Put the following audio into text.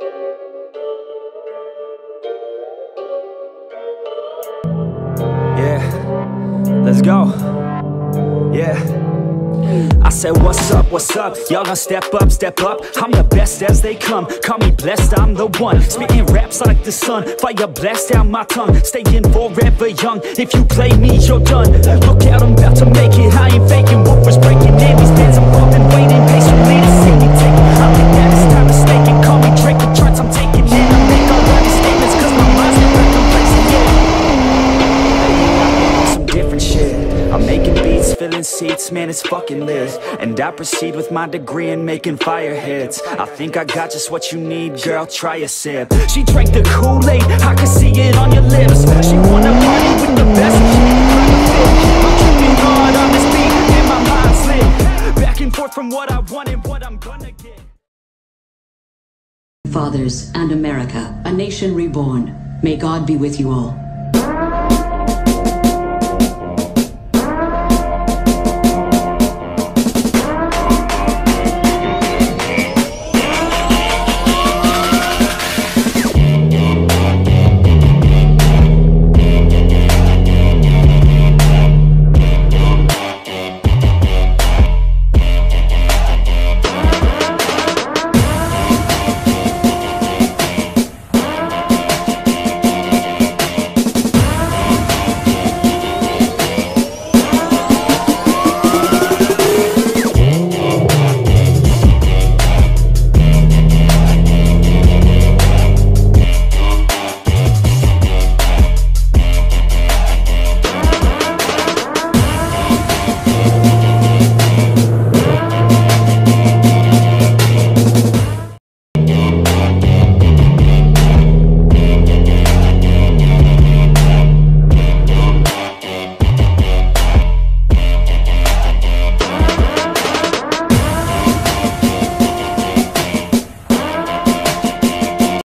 Yeah, let's go. Yeah. I said, what's up, what's up? Y'all gonna step up, step up. I'm the best as they come. Call me blessed, I'm the one. Spitting raps like the sun. Fire blast out my tongue. Staying forever young. If you play me, you're done. Look out, I'm about to make it. I ain't faking. Woofers breaking in. Beats, filling seats, man it's fucking lit. And I proceed with my degree in making fire hits. I think I got just what you need, girl, try a sip. She drank the Kool-Aid, I can see it on your lips. She wanna party with the best, I'm tripping hard on this beat, and my mind's lit Back and forth from what I want and what I'm gonna get. Fathers and America, a nation reborn. May God be with you all.